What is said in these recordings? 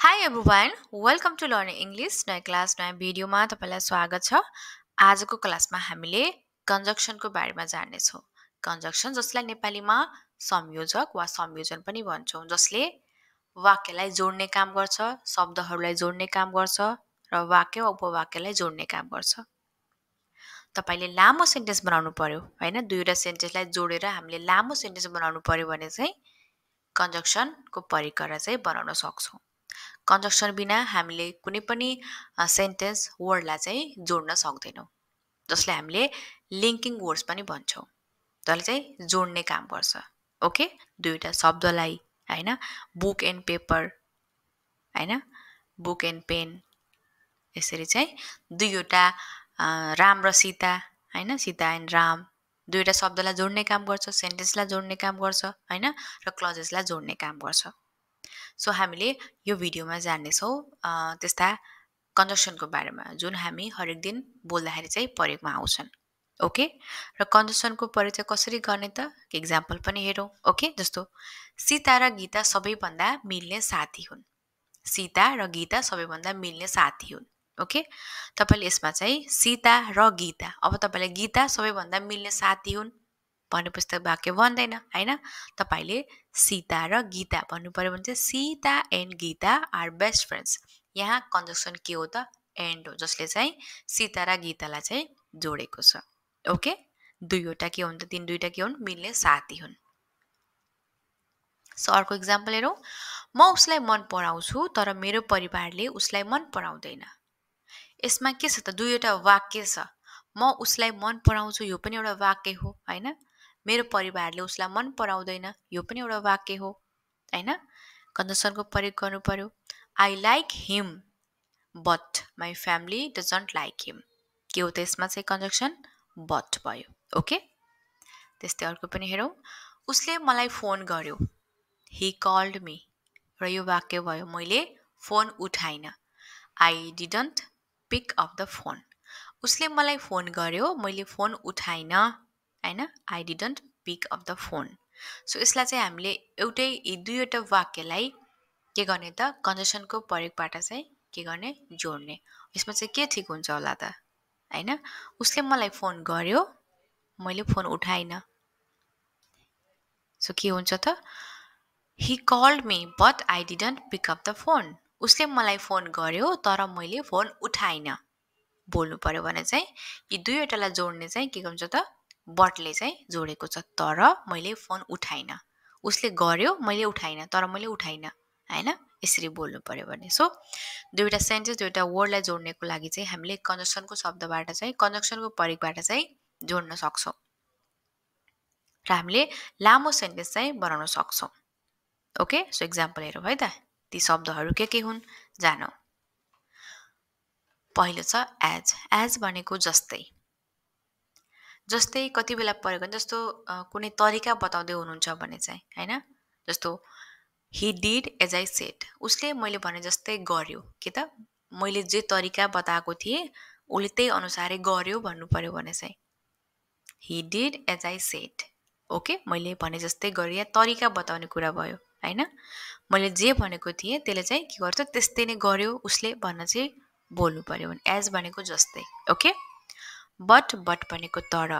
Hi everyone welcome to learning English नयाँ class नयाँ भिडियोमा तपाईँलाई स्वागत छ। आजको क्लासमा हामीले कन्जक्सनको बारेमा जान्नेछौँ। कन्जक्सन जसलाई नेपालीमा संयोजक वा संयोजन पनि भन्छौँ जसले वाक्यलाई जोड्ने काम गर्छ शब्दहरूलाई जोड्ने काम गर्छ र वाक्य वा उपवाक्यलाई जोड्ने काम गर्छ। तपाईँले लामो सेन्टेन्स बनाउनु पर्यो होइन? दुईवटा सेन्टेन्सलाई जोडेर हामीले लामो सेन्टेन्स बनाउनु पर्यो भने चाहिँ कन्जक्सनको परिकरा चाहिँ बनाउन सक्छौँ। कन्जक्सन बिना हामीले कुनै पनि सेन्टेन्स वर्डलाई चाहिँ जोड्न सक्दैनौँ। जसलाई हामीले लिङ्किङ वर्ड्स पनि भन्छौँ। जसले चाहिँ जोड्ने काम गर्छ। ओके? दुईवटा शब्दलाई होइन? बुक एन्ड पेपर होइन? बुक एन्ड पेन यसरी चाहिँ दुईवटा राम र सीता होइन? सीता एन्ड राम दुईवटा शब्दलाई जोड्ने काम गर्छ सेन्टेन्सलाई जोड्ने काम गर्छ होइन? र क्लजेसलाई जोड्ने काम गर्छ। सो हामीले यो भिडियोमा जान्नेछौँ त्यस्ता कन्जक्सनको बारेमा जुन हामी हरेक दिन बोल्दाखेरि चाहिँ प्रयोगमा आउँछन्। ओके? र कन्जक्सनको परिचय कसरी गर्ने त? इक्जाम्पल पनि हेरौँ ओके? जस्तो सीता र गीता सबैभन्दा मिल्ने साथी हुन्। सीता र गीता सबैभन्दा मिल्ने साथी हुन् ओके? तपाईँले यसमा चाहिँ सीता र गीता अब तपाईँले गीता सबैभन्दा मिल्ने साथी हुन्। भनेपछि त वाक्य बन्दैन होइन? तपाईँले सीता र गीता भन्नु पऱ्यो भने चाहिँ Sita and Gita are best friends यहाँ कन्जक्सन के हो त? एन्ड हो जसले चाहिँ सीता र गीतालाई चाहिँ जोडेको छ। ओके? दुईवटा के हुन् त? तिन दुईवटा के हुन्? मिल्ने साथी हुन्। सो अर्को इक्जाम्पल हेरौँ। म उसलाई मन पराउँछु तर मेरो परिवारले उसलाई मन पराउँदैन। यसमा के छ त? दुईवटा वाक्य छ। म उसलाई मन पराउँछु यो पनि एउटा वाक्य हो होइन? मेरो परिवारले उसलाई मन पराउँदैन। यो पनि एउटा वाक्य हो होइन? कन्जक्सनको प्रयोग गर्नु पर्यो I like him but my family doesn't like him के हो त यसमा चाहिँ कन्जक्सन बट भयो ओके त्यस्तै अर्को पनि हेरौँ। उसले मलाई फोन गर्यो। हि कल्ड मी र यो वाक्य भयो मैले phone उठाइनँ। I didn't pick up the phone उसले मलाई फोन गर्यो मैले फोन उठाइनँ। होइन I didn't pick off the phone so यसलाई चाहिँ हामीले एउटै यी दुईवटा वाक्यलाई के गर्ने त? कन्जसनको प्रयोगबाट चाहिँ के गर्ने? जोड्ने। यसमा चाहिँ के ठिक हुन्छ होला त? होइन उसले मलाई फोन गर्यो मैले फोन उठाइनँ। सो के हुन्छ त? He called me but I didn't pick up the phone उसले मलाई फोन गर्यो तर मैले फोन उठाइनँ। बोल्नु पऱ्यो भने चाहिँ यी दुईवटालाई जोड्ने चाहिँ के हुन्छ त? बटले चाहिँ जोडेको छ तर मैले फोन उठाइनँ। उसले गर्यो मैले उठाइनँ तर मैले उठाइनँ होइन यसरी बोल्नु पऱ्यो भने। सो दुईवटा सेन्टेन्स दुईवटा वर्डलाई जोड्नेको लागि चाहिँ हामीले कन्जक्सनको शब्दबाट चाहिँ कन्जक्सनको प्रयोगबाट चाहिँ जोड्न सक्छौँ। र हामीले लामो सेन्टेन्स चाहिँ बनाउन सक्छौँ। ओके सो इक्जाम्पल हेरौँ है त। ती शब्दहरू के के हुन्? जानौ। पहिलो छ एज एज भनेको जस्तै। जस्तै कति बेला भने जस्तो कुनै तरिका बताउँदै हुनुहुन्छ भने चाहिँ होइन? जस्तो he did as I said उसले मैले भने जस्तै गर्यो के त? मैले जे तरिका बताएको थिएँ उसले त्यही अनुसारै गर्यो भन्नु पऱ्यो भने चाहिँ he did as I said okay? मैले भने जस्तै गरेँ या तरिका बताउने कुरा भयो होइन? मैले जे भनेको थिएँ त्यसले चाहिँ के गर्छ? त्यस्तै नै गर्यो उसले भन्न चाहिँ बोल्नु पऱ्यो भने एज भनेको जस्तै ओके? बट बट भनेको तर।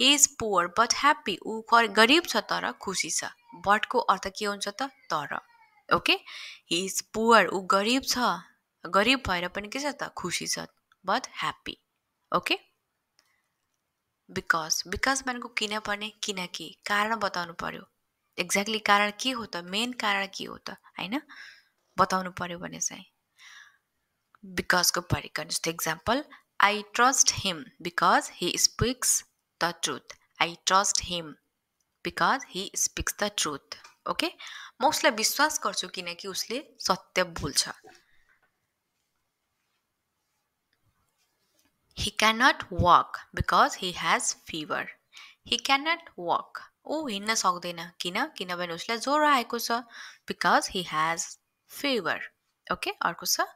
He is poor but happy ऊ गरिब छ तर खुसी छ। बटको अर्थ के हुन्छ त? तर। ओके हि इज पुवर ऊ गरिब छ। गरिब भएर पनि के छ त? खुसी छ but happy okay because because भनेको किनभने किनकि कारण बताउनु पर्यो। एक्ज्याक्टली कारण के हो त? मेन कारण के हो त? होइन? बताउनु पर्यो भने चाहिँ। बिकजको परिकन जस्तो example I trust him because he speaks the truth. I trust him because he speaks the truth. Okay म उसलाई विश्वास गर्छु किनकि उसले सत्य बोल्छ। He cannot walk because he has fever he cannot walk ऊ हिँड्न सक्दैन। किन? किनभने उसलाई ज्वरो आएको छ because he has fever okay अर्को छ।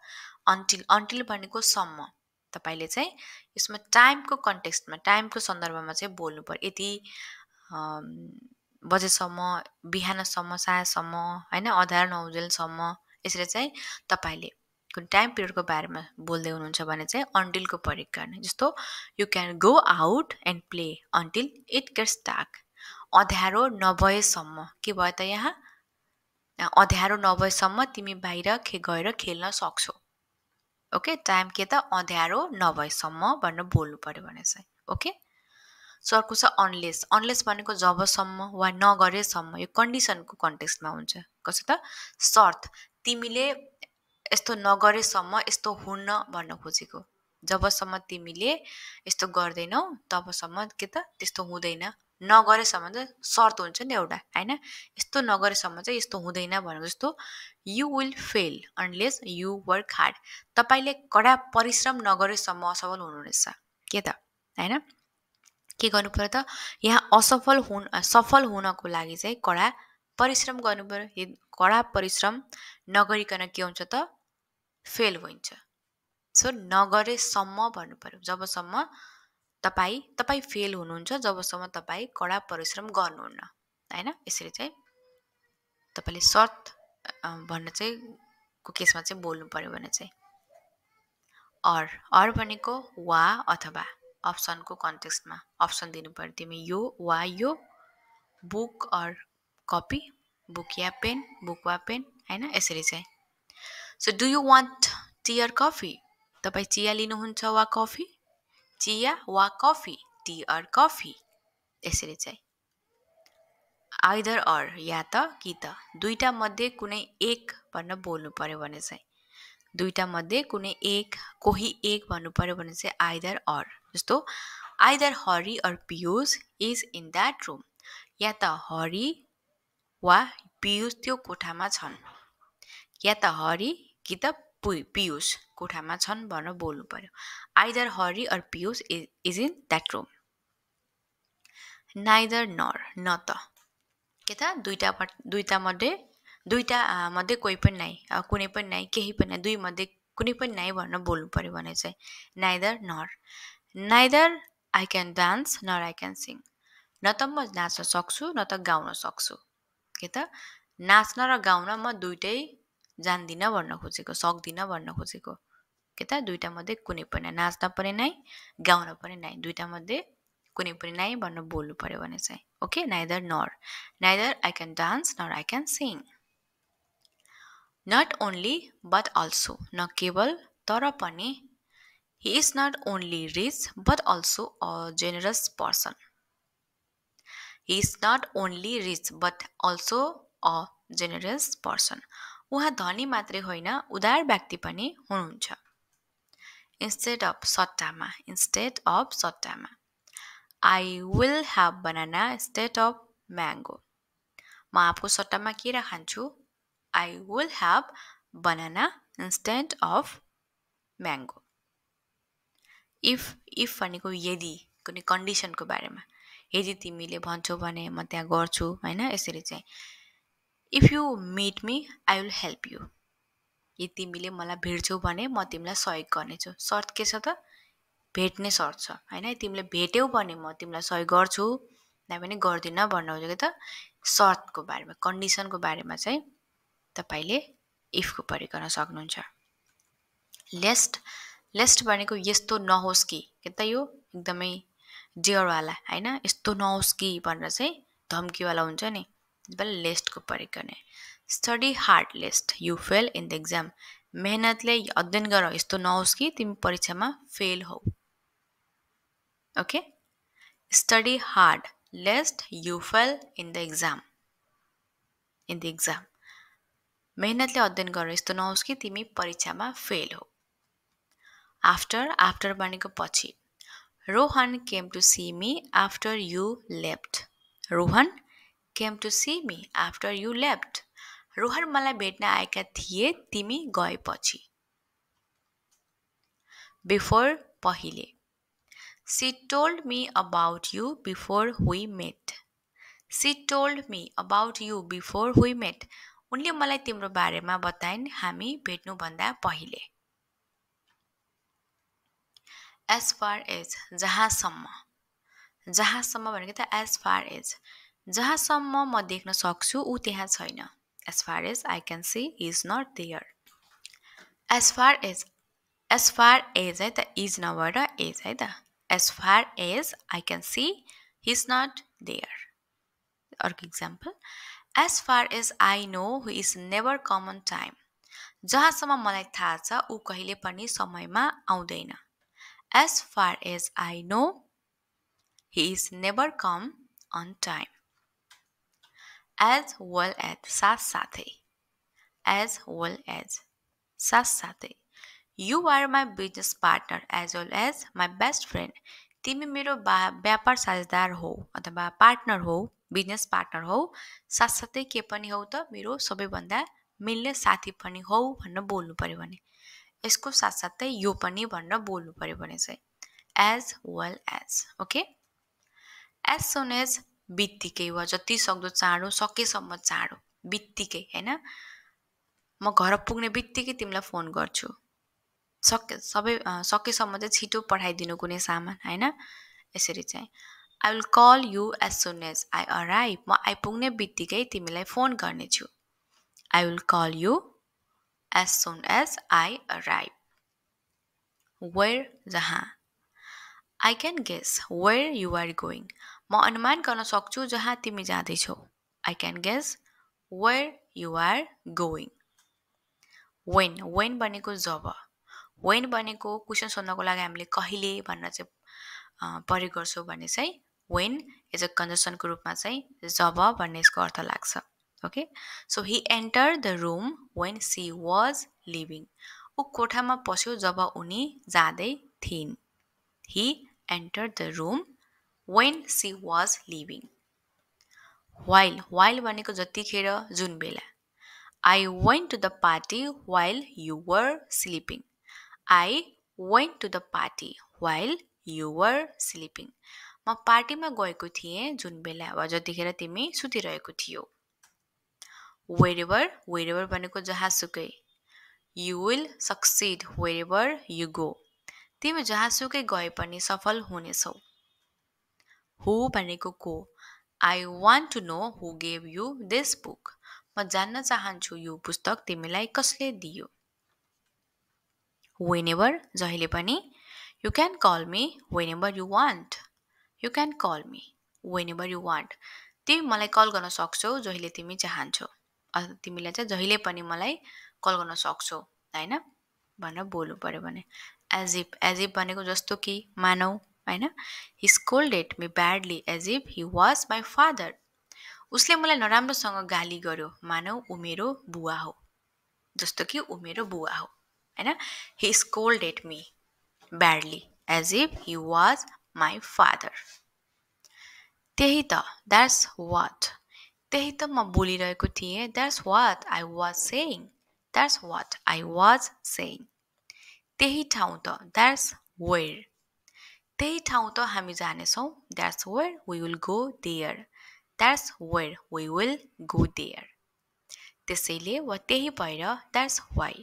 अन्टिल अन्टिल भनेको सम्म। तपाईँले चाहिँ यसमा टाइमको कन्टेक्स्टमा टाइमको सन्दर्भमा चाहिँ बोल्नु पऱ्यो यति बजेसम्म बिहानसम्म साँझसम्म होइन अधार नौजेलसम्म यसरी चाहिँ तपाईँले कुन टाइम पिरियडको बारेमा बोल्दै हुनुहुन्छ भने चाहिँ अन्टिलको प्रयोग गर्ने। जस्तो you can go out and play until it gets dark अँध्यारो नभएसम्म। के भयो त यहाँ? अँध्यारो नभएसम्म तिमी बाहिर खे गएर खेल्न सक्छौ। ओके? टाइम के त अँध्यारो नभएसम्म भनेर बोल्नु पऱ्यो भने चाहिँ ओके? सो अर्को छ अनलेस अनलेस भनेको जबसम्म वा नगरेसम्म यो कन्डिसनको कन्टेक्स्टमा हुन्छ। कसो त? सर्त तिमीले यस्तो नगरेसम्म यस्तो हुन्न भन्न खोजेको। जबसम्म तिमीले यस्तो गर्दैनौ तबसम्म के त? त्यस्तो हुँदैन। नगरेसम्म चाहिँ सर्त हुन्छ नि एउटा होइन? यस्तो नगरेसम्म चाहिँ यस्तो हुँदैन भनेको जस्तो you will fail unless you work hard तपाईँले कडा परिश्रम नगरेसम्म असफल हुनुहुनेछ। के त? होइन? के गर्नु पऱ्यो त? यहाँ असफल हुन सफल हुनको लागि चाहिँ कडा परिश्रम गर्नु पऱ्यो कडा परिश्रम नगरिकन के हुन्छ त? फेल हुन्छ सो नगरेसम्म भन्नु पऱ्यो जबसम्म तपाईँ तपाईँ फेल हुनुहुन्छ जबसम्म तपाईँ कडा परिश्रम गर्नुहुन्न। होइन? यसरी चाहिँ तपाईँले सर्ट भन्न चाहिँ को केसमा चाहिँ बोल्नु पऱ्यो भने चाहिँ। अर अर भनेको वा अथवा अप्सनको कन्टेक्स्टमा अप्सन दिनु पऱ्यो तिमी यो वा यो बुक अर कपी बुक या पेन बुक वा पेन होइन यसरी चाहिँ। So do you want tea or coffee तपाईँ चिया लिनुहुन्छ वा कफी? चिया वा कफी? टी अर कफी यसरी चाहिँ। आइदर अर या त कि त दुईवटा मध्ये कुनै एक भनेर बोल्नु पऱ्यो भने चाहिँ। दुईवटा मध्ये कुनै एक कोही एक भन्नु पऱ्यो भने चाहिँ आइदर अर। जस्तो either Hari or Piyush is in that room. या त हरि वा पियुष त्यो कोठामा छन्। या त हरि कि त पियुष कोठामा छन् भनेर बोल्नु पर्यो। Either Hari or Piyush is in that room. Neither nor न त। के त दुईवटा दुईवटा मध्ये दुईवटा मध्ये कोही पनि नाइ कुनै पनि नाइ केही पनि नाइ दुई मध्ये कुनै पनि नाइ भनेर बोल्नु पऱ्यो भने चाहिँ neither nor neither I can dance nor I can sing न त म नाच्न सक्छु न त गाउन सक्छु के त? नाच्न र गाउन म दुइटै जान्दिनँ भन्न खोजेको सक्दिनँ भन्न खोजेको के त? दुइटा मध्ये कुनै पनि नाच्न पनि नै गाउन पनि नै दुइटा मध्ये कुनै पनि नै भन्न बोल्नु पऱ्यो भने चाहिँ okay? Neither nor neither I can dance nor I can sing not only but also न केवल तर पनि. He is not only rich but also a generous person he is not only rich but also a generous person उहाँ धनी मात्रै होइन उदार व्यक्ति पनि हुनुहुन्छ। इन्स्टेड अफ सट्टामा. इन्स्टेड अफ सट्टामा। I will have banana instead of mango म आपको सट्टामा के खान्छु I will have banana instead of mango if if भनेको यदि कुनै कन्डिसनको बारेमा यदि तिमीले भन्छौ भने म त्यहाँ गर्छु होइन? यसरी चाहिँ। If you meet me I will help you यदि तिमीले मलाई भेट्छौ भने म तिमीलाई सहयोग गर्नेछु। सर्त के छ त? भेट्ने सर्त छ होइन? तिमीले भेट्यौ भने म तिमीलाई सहयोग गर्छु। पनि गर्दिनँ भन्नु खोजेको त? सर्तको बारेमा कन्डिसनको बारेमा चाहिँ तपाईँले इफको प्रयोग गर्न सक्नुहुन्छ। लेस्ट लेस्ट भनेको यस्तो नहोस् कि के त यो? एकदमै डियरवाला होइन? यस्तो नहोस् कि भनेर चाहिँ धम्कीवाला हुन्छ नि। त्यसबाट लेस्टको प्रयोग गर्ने। Study hard lest you fail in the exam मेहनतले अध्ययन गर यस्तो नहोस् कि तिमी परीक्षामा फेल हौ। Okay study hard lest you fail in the exam in the exam मेहनतले अध्ययन गर यस्तो नहोस् कि तिमी परीक्षामा फेल हो। आफ्टर आफ्टर भनेको पछि। Rohan came to see me after you left Rohan came to see me after you left Rohan मलाई भेट्न आएका थिए तिमी गएपछि बिफोर पहिले। She told me about you before we met she told me about you before we met उनले मलाई तिम्रो बारेमा बताइन् हामी भेट्नुभन्दा पहिले। एज फार एज जहाँसम्म। जहाँसम्म भनेको त एज फार एज जहाँसम्म म देख्न सक्छु ऊ त्यहाँ छैन। As far as I can see is not there as far as as far as है त इज नभएर एज है त। Far as I can see he is not there अर्को example as far as I know who is never come on time जहाँसम्म मलाई थाहा छ ऊ कहिले पनि समयमा आउँदैन. As far as I know he is never come on time as well as साथसाथै एज वेल एज साथसाथै you are my business partner as well as my best friend तिमी मेरो बा व्यापार साझेदार हो अथवा पार्टनर हो बिजनेस पार्टनर हौ साथसाथै के पनि हौ त मेरो सबैभन्दा मिल्ने साथी पनि हौ भनेर बोल्नु पऱ्यो भने। यसको साथसाथै यो पनि भनेर बोल्नु पऱ्यो भने चाहिँ as well as okay as soon as बित्तिकै वा जति सक्दो चाँडो सकेसम्म चाँडो बित्तिकै होइन म घर पुग्ने बित्तिकै तिमीलाई फोन गर्छु। सके सबै सकेसम्म चाहिँ छिटो पठाइदिनु कुनै सामान होइन? यसरी चाहिँ। I will call you as soon as I arrive म आइपुग्ने बित्तिकै तिमीलाई फोन गर्नेछु। I will call you as soon as I arrive. Where जहाँ? I can guess where you are going. म अनुमान गर्न सक्छु जहाँ तिमी जाँदैछौ। I can guess where you are going. When when भनेको जब। वेन भनेको क्वेसन सोध्नको लागि हामीले कहिले भनेर चाहिँ प्रयोग गर्छौँ भने चाहिँ वेन एज अ कन्जनको रूपमा चाहिँ जब भन्ने यसको अर्थ लाग्छ। Okay? So he enter the room when she was leaving ऊ कोठामा पस्यो जब उनी जाँदै थिइन्। He enter the room when she was leaving while while भनेको जतिखेर जुन बेला। I went to the party while your sleeping Went to the party while you were sleeping. म पार्टीमा गएको थिएँ जुन बेला वा जतिखेर तिमी सुतिरहेको थियौ। वेरेभर वेरेभर भनेको जहाँसुकै। You will succeed wherever you go तिमी जहाँसुकै गए पनि सफल हुनेछौ। हु भनेको को? I want to know who gave you this book म जान्न चाहन्छु यो पुस्तक तिमीलाई कसले दियो? एभर जहिले पनि you can call me whenever you want you can call me whenever you want तिमी मलाई कल गर्न सक्छौ जहिले तिमी चाहन्छौ। तिमीलाई चाहिँ जहिले पनि मलाई कल गर्न सक्छौ होइन? भनेर बोल्नु पऱ्यो भने। एज इफ एज इफ भनेको जस्तो कि मानौ होइन? He scolded me badly as if he was my father उसले मलाई नराम्रोसँग गाली गर्यो। मानौ ऊ मेरो बुवा हो। जस्तो कि ऊ मेरो बुवा हो। होइन he scolded me badly as if he was my father त्यही त द्याट्स वाट त्यही त म बोलिरहेको थिएँ that's what I was saying that's what I was saying त्यही ठाउँ त द्याट्स वेयर त्यही ठाउँ त हामी जानेछौँ that's where we will go there that's where we will go there त्यसैले वा त्यही भएर द्याट्स वाइ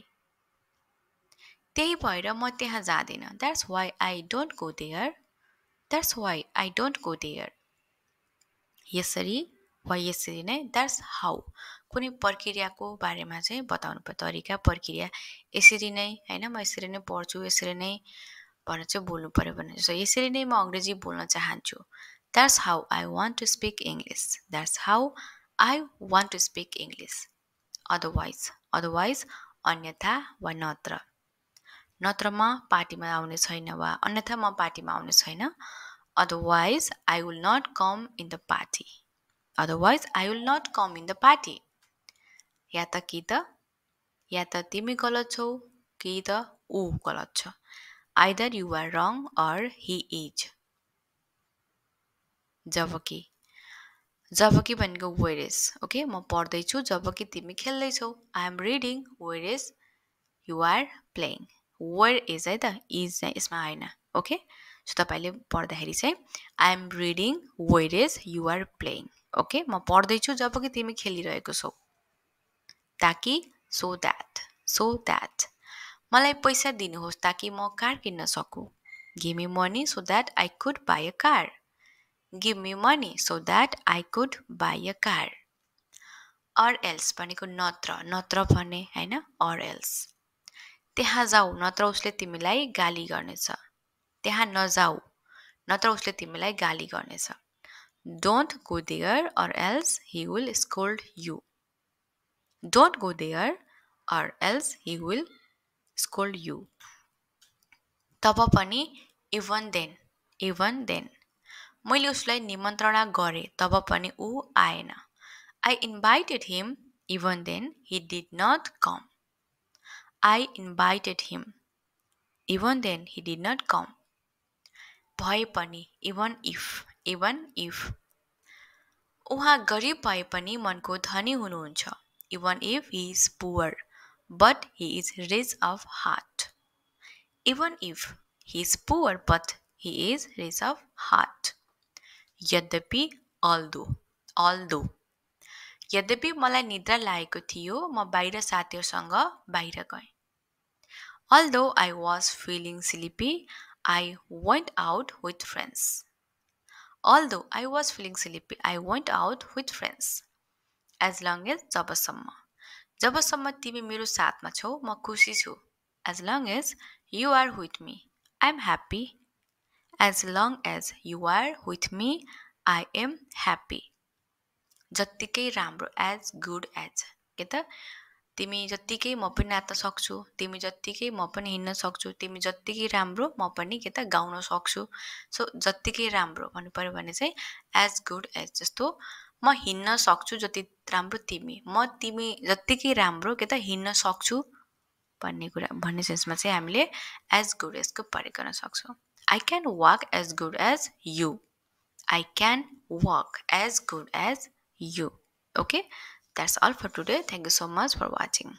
त्यही भएर म त्यहाँ जाँदिनँ। That's why I don't go there that's why I don't go there यसरी वा यसरी नै द्याट्स हाउ कुनै प्रक्रियाको बारेमा चाहिँ बताउनु पर्यो तरिका प्रक्रिया यसरी नै होइन म यसरी नै पढ्छु यसरी नै भनेर चाहिँ बोल्नु पऱ्यो भने जस्तो। यसरी नै म अङ्ग्रेजी बोल्न चाहन्छु। That's how I want to speak English that's how I want to speak English otherwise otherwise अन्यथा वा नत्र। नत्र म पार्टीमा आउने छैन वा अन्यथा म पार्टीमा आउने छैन। Otherwise I will not come in the party otherwise I will not come in the party या त कि त? या त तिमी गलत छौ कि त ऊ गलत छ। Either you are wrong or he is जब कि। जब कि भनेको इज ओके? म पढ्दैछु। जब कि तिमी खेल्दैछौ। I am reading is you are playing whereas है त इज चाहिँ यसमा आएन ओके सो तपाईँले पढ्दाखेरि चाहिँ I am reading whereas you are playing okay म पढ्दैछु जब कि तिमी खेलिरहेको छौ। ताकि सो द्याट सो द्याट मलाई पैसा दिनुहोस् ताकि म कार किन्न सकु। Give me money so that I could buy a car give me money so that I could buy a car or else भनेको नत्र। नत्र भने होइन? अर एल्स त्यहाँ जाऊ नत्र उसले तिमीलाई गाली गर्नेछ। त्यहाँ नजाऊ नत्र उसले तिमीलाई गाली गर्नेछ। Don't go there or else he will scold you don't go there or else he will scold you तब पनि इभन देन इभन देन मैले उसलाई निमन्त्रणा गरेँ तब पनि ऊ आएन। I invited him even then he did not come I invited him even then he did not come भए पनि इभन इफ इभन इफ उहाँ गरिब भए पनि मनको धनी हुनुहुन्छ even if he is poor but he is rich of heart even if he is poor but he is rich of heart यद्यपि अल्दो अल्दो यद्यपि मलाई निद्रा लागेको थियो म बाहिर साथीहरूसँग बाहिर गएँ। Although I was feeling sleepy I went out with friends although I was feeling sleepy I went out with friends as long as जबसम्म। जबसम्म तिमी मेरो साथमा छौ म खुसी छु। As long as you are with me I am happy as long as you are with me I am happy जत्तिकै राम्रो एज गुड एज के त? तिमी जत्तिकै म पनि नाच्न सक्छु तिमी जत्तिकै म पनि हिँड्न सक्छु तिमी जत्तिकै राम्रो म पनि के त गाउन सक्छु। सो जत्तिकै राम्रो भन्नु पऱ्यो भने चाहिँ एज गुड एज जस्तो म हिँड्न सक्छु जति राम्रो तिमी। म तिमी जत्तिकै राम्रो के त हिँड्न सक्छु भन्ने कुरा भन्ने सेन्समा चाहिँ हामीले एज गुड एजको प्रयोग गर्न सक्छौँ। I can walk as good as you I can walk as good as you. Okay? That's all for today. Thank you so much for watching